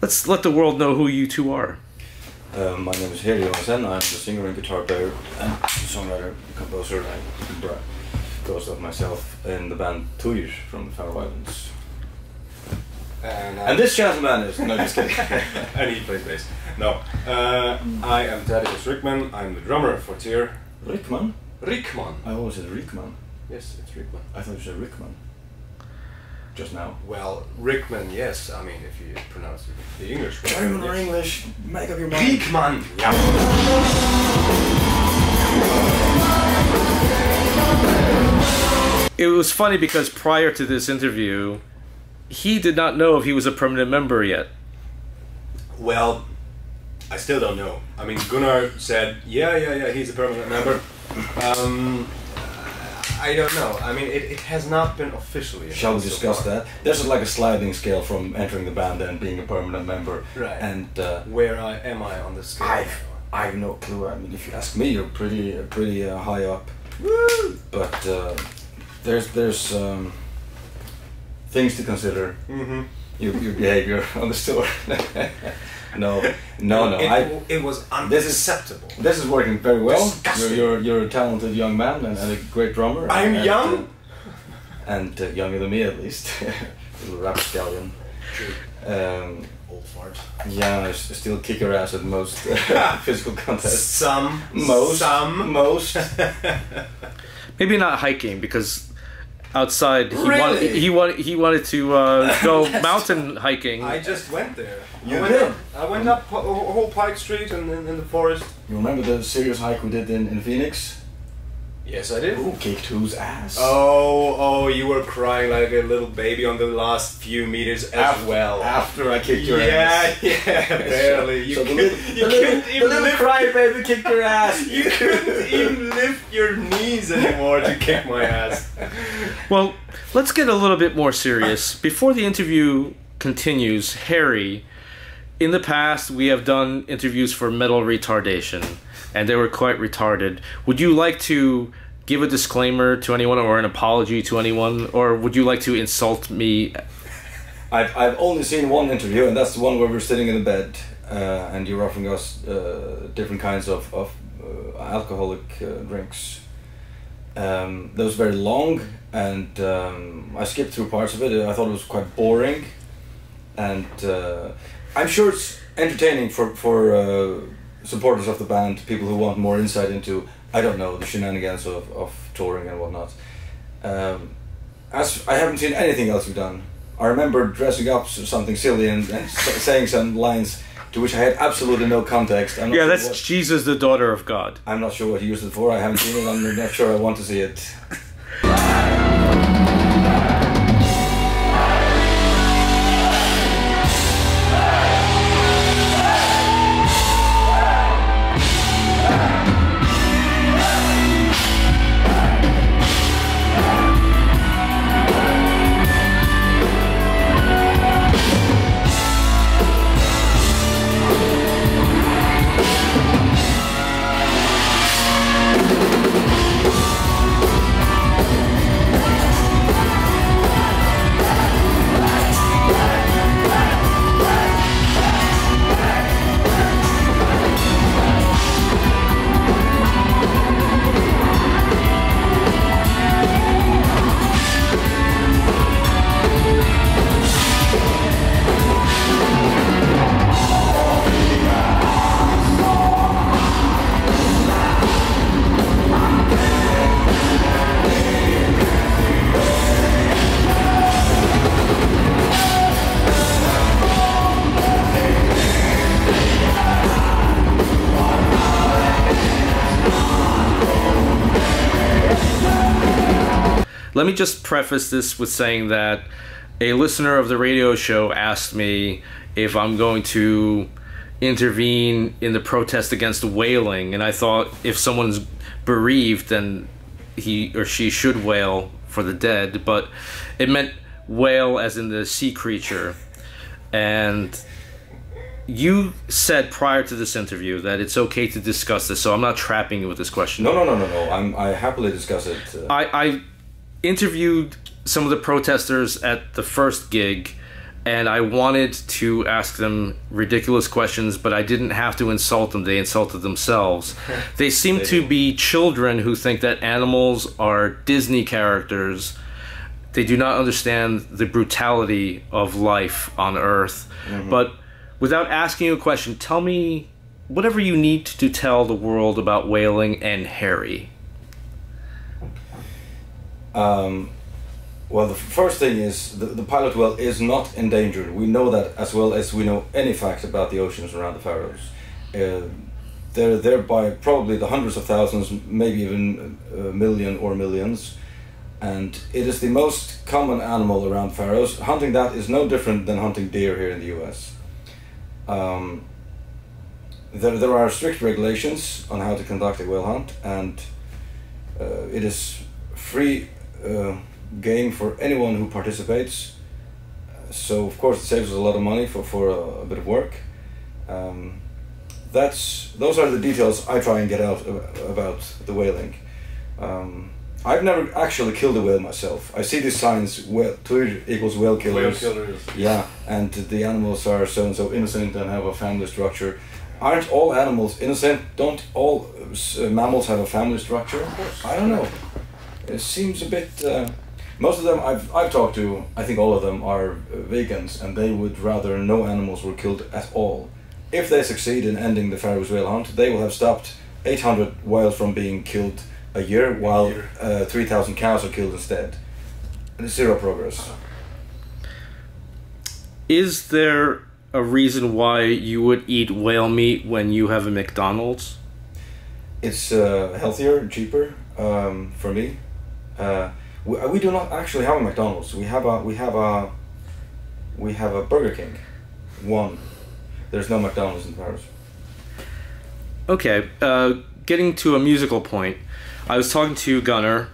let's let the world know who you two are. Uh, my name is Heri Joensen. I'm the singer and guitar player and songwriter, composer, and bra- ghost of myself in the band Tyr from the Faroe Islands. And, uh, And this gentleman is no, just kidding. and he plays bass. No, uh, I am Thaddeus Rickman. I'm the drummer for Tyr. Rickman. Rickman. I always said Rickman. Yes, it's Rickman. I thought you said Rickman. Just now. Well, Rickman, yes. I mean, if you pronounce it the English way. German or yes. English, make up your mind. Rickman. Yeah. It was funny because prior to this interview, he did not know if he was a permanent member yet. Well, I still don't know. I mean, Gunnar said, yeah, yeah, yeah, he's a permanent member. Um, I don't know. I mean, it, it has not been officially. Shall we announced so discuss that? There's like a sliding scale from entering the band and being a permanent member. Right. And uh, Where I, am I on the scale? I've I have no clue. I mean, if you ask me, you're pretty uh, pretty uh, high up. Woo! But uh, there's there's um, things to consider. Mm-hmm. Your, your behavior on the store. no, no, no. It, I, it was This is- unacceptable. this is working very well. You're, you're you're a talented young man and, and a great drummer. I'm and, young? uh, and uh, younger than me at least. Little rapscallion. Um, Old fart. yeah, I s- still kick your ass at most physical contests. Some. Most. Some. Most. Maybe not hiking because outside he Really? wanted he wanted he wanted to uh, go mountain hiking. I just went there. You I went did? Up, I went up po- whole Pike Street and in, in the forest. You remember the serious hike we did in, in Phoenix? Yes, I did. Who kicked whose ass? Oh, oh, you were crying like a little baby on the last few meters as After- well. After I kicked your yeah, ass. yeah, yeah, barely. You, So could, little, you little, couldn't the even little lift. crybaby kicked your ass. You couldn't even lift your knees anymore to kick my ass. Well, let's get a little bit more serious. Before the interview continues, Heri, in the past we have done interviews for Metal Retardation, and they were quite retarded. Would you like to give a disclaimer to anyone or an apology to anyone, or would you like to insult me? I've, I've only seen one interview, and that's the one where we're sitting in the bed, uh, and you're offering us uh, different kinds of, of uh, alcoholic uh, drinks. Um, that was very long, and um, I skipped through parts of it. I thought it was quite boring, and uh, I'm sure it's entertaining for for uh, supporters of the band, people who want more insight into I don't know the shenanigans of, of touring and whatnot. Um, as I haven't seen anything else you've done. I remember dressing up something silly and, and saying some lines to which I had absolutely no context. Yeah, sure that's what- Jesus, the daughter of God. I'm not sure what he used it for. I haven't seen it. I'm not sure I want to see it. Let me just preface this with saying that a listener of the radio show asked me if I'm going to intervene in the protest against whaling, and I thought if someone's bereaved, then he or she should wail for the dead, but it meant whale as in the sea creature. And you said prior to this interview that it's okay to discuss this, so I'm not trapping you with this question. No, no, no, no, no. I'm, I happily discuss it. Uh, I, I interviewed some of the protesters at the first gig, and I wanted to ask them ridiculous questions, but I didn't have to insult them. They insulted themselves. they seem They to be children who think that animals are Disney characters. They do not understand the brutality of life on Earth. Mm-hmm. But without asking you a question, tell me whatever you need to tell the world about whaling and Heri. Um, well, the first thing is the, the pilot whale is not endangered. We know that as well as we know any fact about the oceans around the Faroes. Uh, they're there by probably the hundreds of thousands, maybe even a million or millions. And it is the most common animal around Faroes. Hunting that is no different than hunting deer here in the US. Um, there, there are strict regulations on how to conduct a whale hunt, and uh, it is free uh, game for anyone who participates. Uh, So of course it saves us a lot of money for, for a, a bit of work. Um, that's those are the details I try and get out about the whaling. Um, I've never actually killed a whale myself. I see these signs: whale, two equals whale killers. Whale killers. Yeah, and the animals are so and so innocent and have a family structure. Aren't all animals innocent? Don't all uh, mammals have a family structure? I don't know. It seems a bit. Uh, most of them I've I've talked to, I think all of them are uh, vegans, and they would rather no animals were killed at all. If they succeed in ending the Faroes whale hunt, they will have stopped 800 whales from being killed a year, while. Uh, 3,000 cows are killed instead. And zero progress. Is there a reason why you would eat whale meat when you have a McDonald's? It's uh, healthier, cheaper um, for me. Uh, we, we do not actually have a McDonald's. We have a we have a we have a Burger King. One. There's no McDonald's in Faroes. Okay, uh, getting to a musical point, I was talking to Gunnar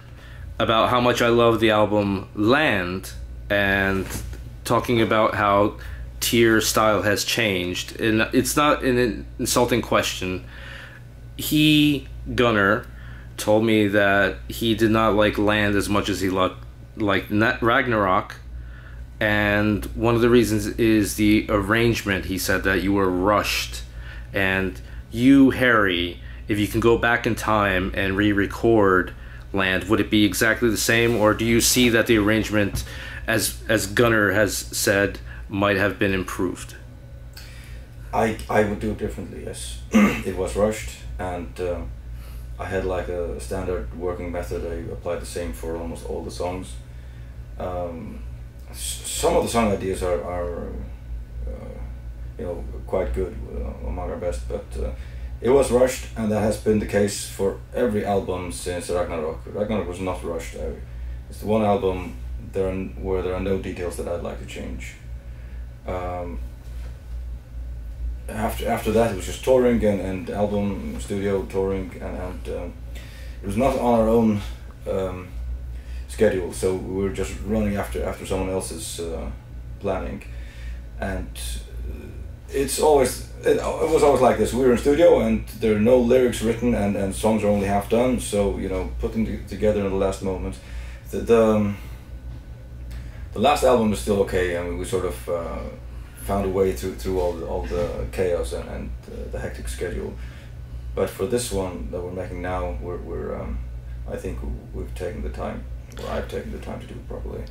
about how much I love the album Land and talking about how Tyr's style has changed. And it's not an insulting question. He, Gunnar, told me that he did not like Land as much as he liked like Ragnarok. And one of the reasons is the arrangement. He said that you were rushed. And you, Heri, if you can go back in time and re record Land, would it be exactly the same? Or do you see that the arrangement, as, as Gunnar has said, might have been improved? I I would do it differently. Yes, it was rushed, and uh, I had like a standard working method. I applied the same for almost all the songs. Um, some of the song ideas are are uh, you know quite good uh, among our best, but uh, it was rushed, and that has been the case for every album since Ragnarok. Ragnarok was not rushed. I, it's the one album there where there are no details that I'd like to change. Um, after after that it was just touring and, and album studio touring and, and um, it was not on our own um, schedule. So we were just running after after someone else's uh, planning. And uh, it's always it, it was always like this. We were in studio and there are no lyrics written and, and songs are only half done. So you know putting together in the last moment. The, the, um, the last album is still okay. I mean we sort of uh, found a way through through all the, all the chaos and, and uh, the hectic schedule. But for this one that we're making now, we're, we're um, I think we've taken the time, or I've taken the time to do it properly.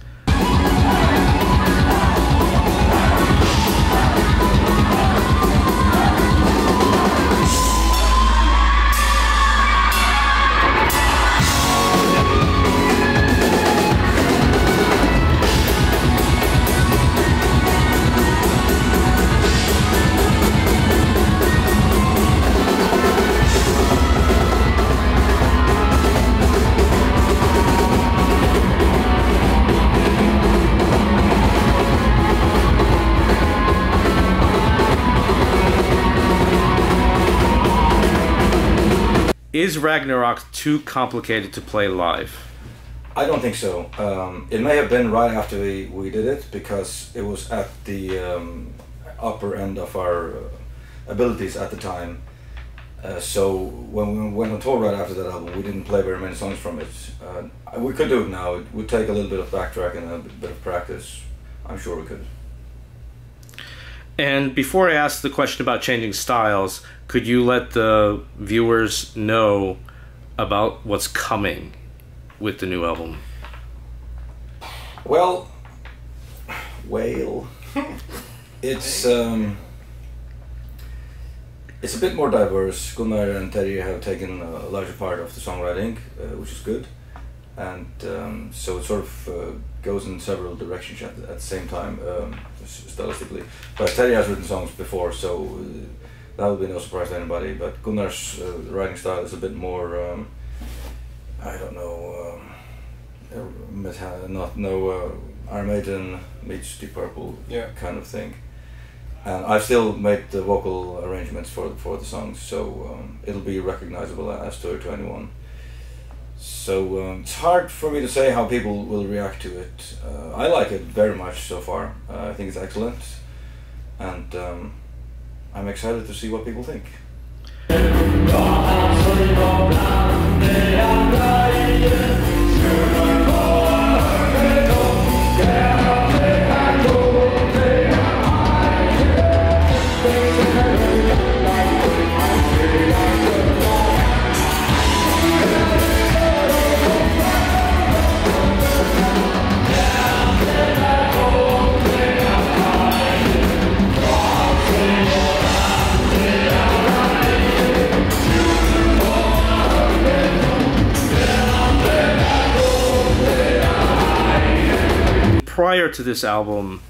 Is Ragnarok too complicated to play live? I don't think so. Um, it may have been right after we, we did it because it was at the um, upper end of our uh, abilities at the time. Uh, so when we went on tour right after that album, we didn't play very many songs from it. Uh, we could do it now. It would take a little bit of backtrack and a bit of practice. I'm sure we could. And before I ask the question about changing styles, could you let the viewers know about what's coming with the new album? Well, whale. it's um, it's a bit more diverse. Gunnar and Terji have taken a larger part of the songwriting, uh, which is good, and um, so it sort of uh, goes in several directions at, at the same time, um, stylistically. But Terji has written songs before, so uh, that would be no surprise to anybody. But Gunnar's uh, writing style is a bit more, um, I don't know, um, not no uh, Iron Maiden meets Deep Purple Yeah. kind of thing. And I've still made the vocal arrangements for for the songs, so um, it'll be recognizable as to to anyone. So um, it's hard for me to say how people will react to it. Uh, I like it very much so far. Uh, I think it's excellent, and um, I'm excited to see what people think. Prior to this album,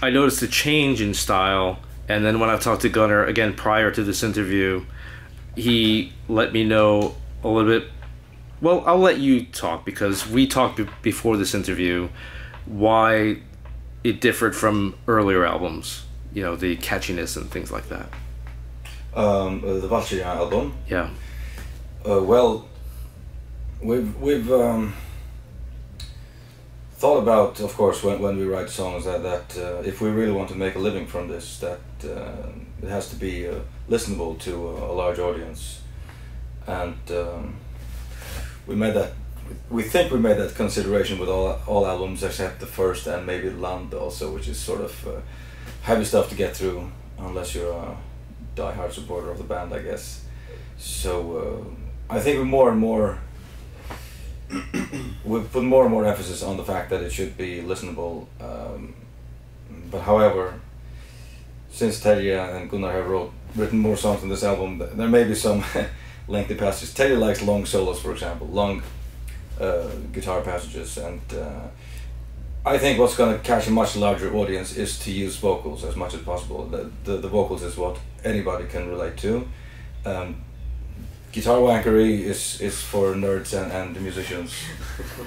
I noticed a change in style, and then when I talked to Gunnar again prior to this interview, he let me know a little bit. Well, I'll let you talk because we talked be- before this interview why it differed from earlier albums. You know, the catchiness and things like that. Um, uh, the Valkyrja album. Yeah. Uh, well, we've we've um, thought about, of course, when, when we write songs that that uh, if we really want to make a living from this, that uh, it has to be uh, listenable to a, a large audience, and um, we made that. We think we made that consideration with all all albums except the first and maybe Land also, which is sort of uh, heavy stuff to get through unless you're a diehard supporter of the band, I guess. So uh, I think we more and more we put more and more emphasis on the fact that it should be listenable. Um, but however, since Terji and Gunnar have wrote, written more songs on this album, there may be some lengthy passages. Terji likes long solos, for example, long uh, guitar passages, and uh, I think what's going to catch a much larger audience is to use vocals as much as possible. The, the, the vocals is what anybody can relate to. Um, guitar wankery is, is for nerds and, and the musicians.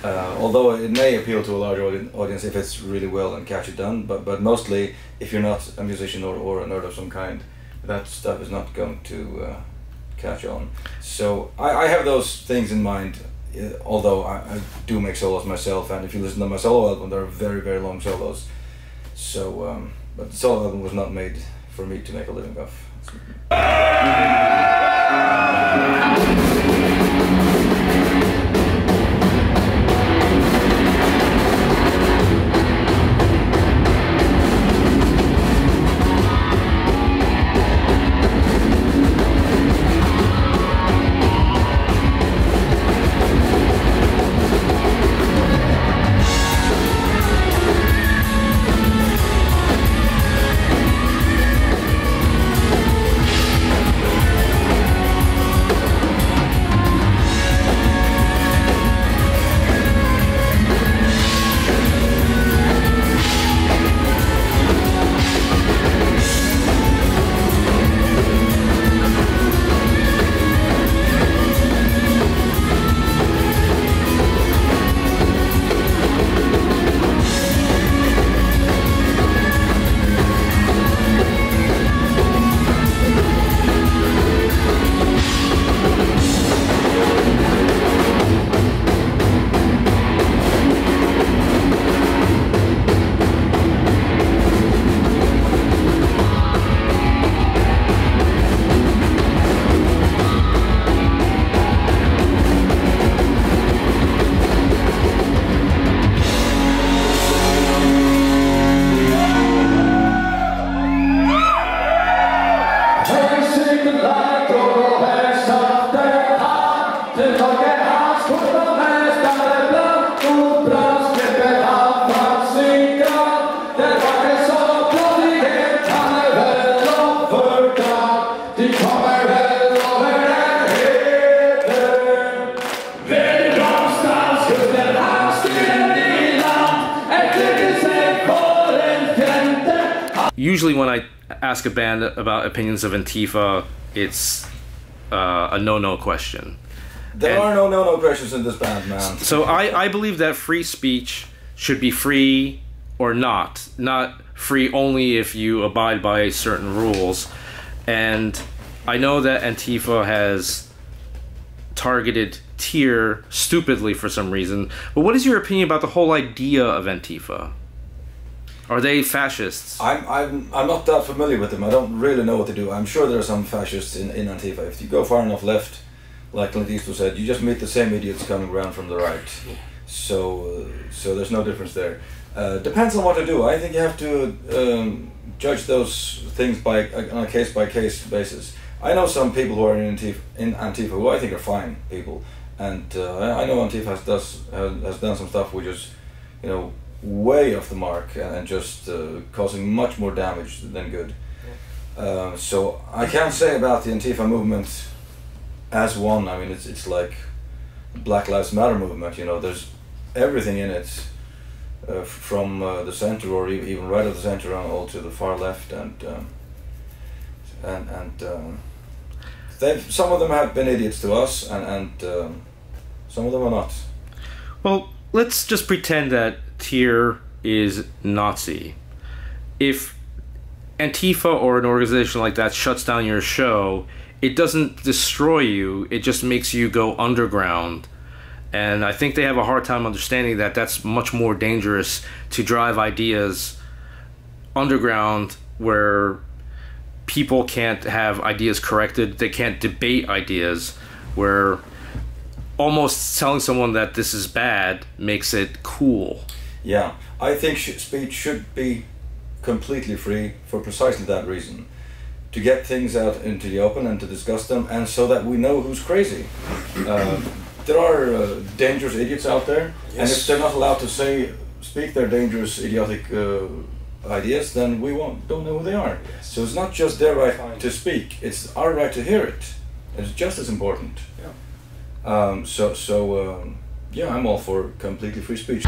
Uh, although it may appeal to a larger audience if it's really well and catchy done, but, but mostly if you're not a musician or, or a nerd of some kind, that stuff is not going to uh, catch on. So I, I have those things in mind. uh, Although I, I do make solos myself, and if you listen to my solo album, there are very very long solos. So, um, but the solo album was not made for me to make a living of. Usually when I ask a band about opinions of Antifa, it's uh, a no-no question. There And- are no no no questions in this band, man. So I, I believe that free speech should be free or not, not free only if you abide by certain rules. And I know that Antifa has targeted Tyr stupidly for some reason. But what is your opinion about the whole idea of Antifa? Are they fascists? I'm, I'm, I'm not that familiar with them. I don't really know what they do. I'm sure there are some fascists in, in Antifa. If you go far enough left, like Clint Eastwood said, you just meet the same idiots coming around from the right. So, uh, so there's no difference there. Uh, depends on what to do. I think you have to um, judge those things by on a case by case basis. I know some people who are in Antifa, in Antifa who I think are fine people, and uh, I I know Antifa has does has, has done some stuff which is, you know, way off the mark and just uh, causing much more damage than good. Um, so I can't say about the Antifa movement as one. I mean, it's it's like Black Lives Matter movement. You know, there's everything in it, uh, from uh, the center or e- even right of the center on all to the far left, and um, and and um, they some of them have been idiots to us, and and um, some of them are not. Well, let's just pretend that Tyr is Nazi. If Antifa or an organization like that shuts down your show, it doesn't destroy you, it just makes you go underground. And I think they have a hard time understanding that that's much more dangerous to drive ideas underground where people can't have ideas corrected, they can't debate ideas, where almost telling someone that this is bad makes it cool. Yeah, I think sh- speech should be completely free for precisely that reason. To get things out into the open and to discuss them, and so that we know who's crazy. Um, there are uh, dangerous idiots out there, and if they're not allowed to say, speak their dangerous, idiotic uh, ideas, then we won't don't know who they are. Yes. So it's not just their right Fine. to speak; it's our right to hear it. It's just as important. Yeah. Um, so so um, yeah, I'm all for completely free speech.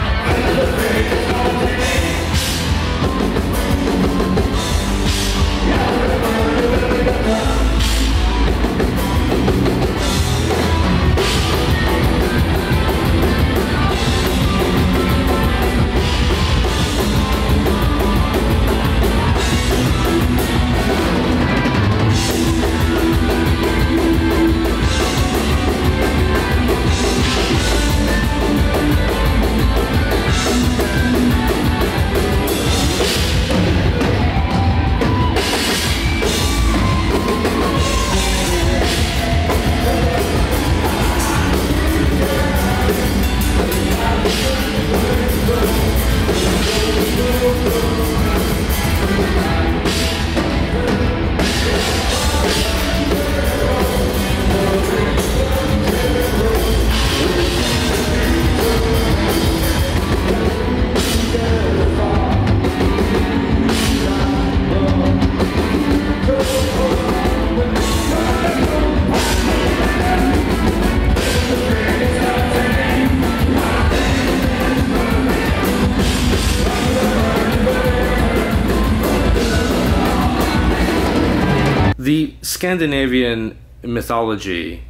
Scandinavian mythology,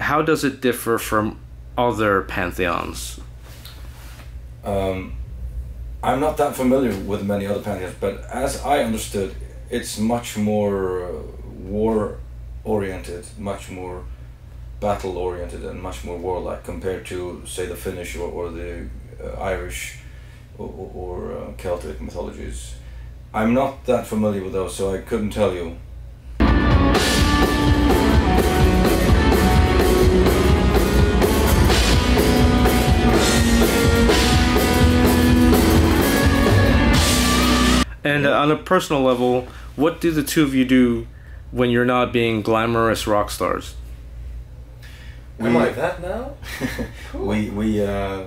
how does it differ from other pantheons? Um, I'm not that familiar with many other pantheons, but as I understood, it's much more uh, war oriented, much more battle oriented, and much more warlike compared to, say, the Finnish or, or the uh, Irish or, or, uh, Celtic mythologies. I'm not that familiar with those, so I couldn't tell you. And uh, on a personal level, what do the two of you do when you're not being glamorous rock stars? We- Am I that now? we we uh,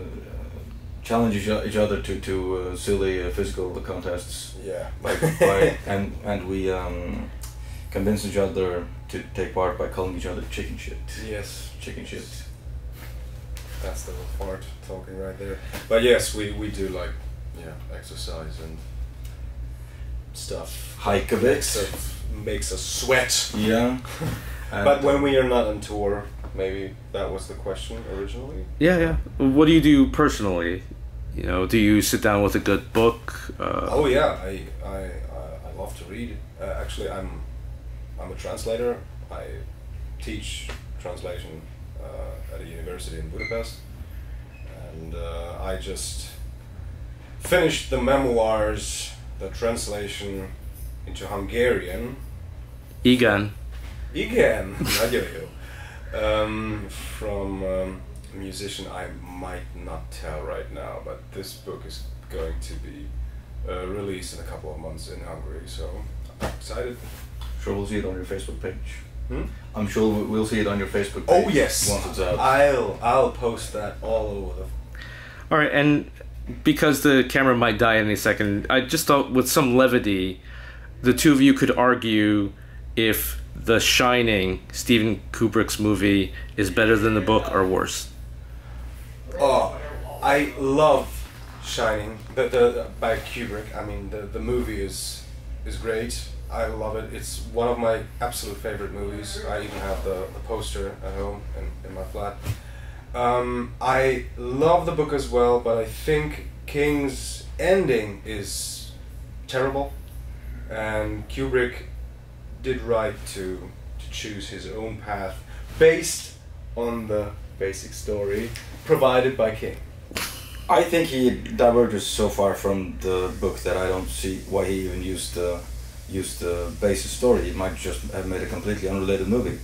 challenge each, each other to to uh, silly uh, physical contests. Yeah. by, by and and we um, convince each other to take part by calling each other chicken shit. yes. Chicken shit. That's the part talking right there. But yes, we, we do like yeah exercise and stuff Hike a makes bit. us, makes us sweat. Yeah. But when we are not on tour, maybe that was the question originally. Yeah, yeah. What do you do personally? You know, do you sit down with a good book? Uh, Oh yeah, I I, I, I love to read. Uh, actually, I'm I'm a translator. I teach translation uh, at a university in Budapest, and uh, I just finished the memoirs, the translation into Hungarian. Igen. Igen, nagyon jó. Um, from um, a musician I might not tell right now, but this book is going to be uh, released in a couple of months in Hungary, so I'm excited. Sure, we'll see it on your Facebook page. Hmm? I'm sure we- we'll see it on your Facebook page. Oh yes, Once it's out. I'll I'll post that all over the. All right, and because the camera might die any second, I just thought with some levity, the two of you could argue if The Shining, Steven Kubrick's movie, is better than the book or worse. Oh, I love Shining. The, the by Kubrick. I mean, the the movie is is great. I love it. It's one of my absolute favorite movies. I even have the, the poster at home in, in my flat. Um, I love the book as well, but I think King's ending is terrible, and Kubrick did right to to choose his own path based on the basic story provided by King. I think he diverges so far from the book that I don't see why he even used the used the basic story. He might just have made a completely unrelated movie.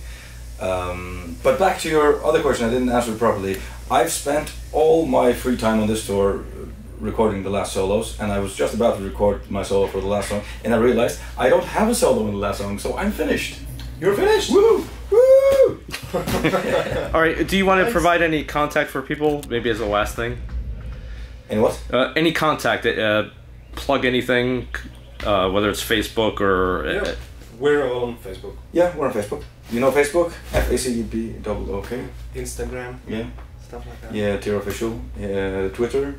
Um, but back to your other question, I didn't answer it properly. I've spent all my free time on this tour uh, recording the last solos, and I was just about to record my solo for the last song, and I realized I don't have a solo in the last song, so I'm finished. You're finished. Woo! Woo! All right, do you want to provide any contact for people, maybe as a last thing? Any what? Uh, any contact, uh, plug anything, uh, whether it's Facebook or. Uh, Yeah, we're on Facebook, Yeah, we're on Facebook. You know Facebook? F A C E B double O K. Instagram, Yeah. stuff like that. Yeah, Tyr Official. Yeah, Twitter.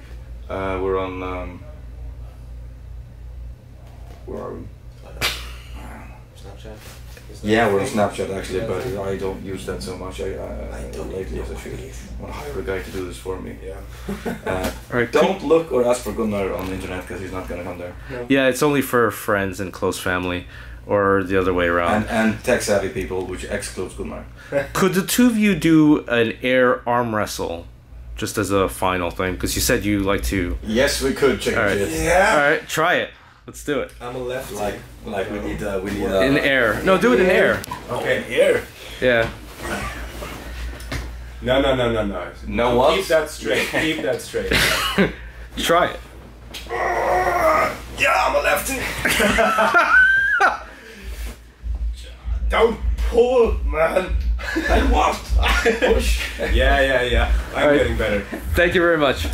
Uh, we're on. Um, where are we? Snapchat. Yeah, we're on? Snapchat actually, but. I don't use that so much. I, I, I don't lately as I know should. what it is. I want to hire a guy to do this for me. Yeah. Uh, all right, don't look or ask for Gunnar on the internet because he's not gonna come there. Yeah, it's only for friends and close family, or the other way around. And and tech savvy people, which excludes Gunnar. Could the two of you do an air arm wrestle, just as a final thing? Because you said you like to. Yes, we could check All right. it. Yeah. All right, try it. Let's do it I'm a lefty. Like like we need uh, we need uh, in air. No, do it in air. Okay, here. Yeah. No, no, no, no, no. No what? Keep that straight. Keep that straight. Try it. yeah, I'm a lefty. Don't pull, man. And what? Push. Yeah, yeah, yeah. I'm Alright. getting better. Thank you very much.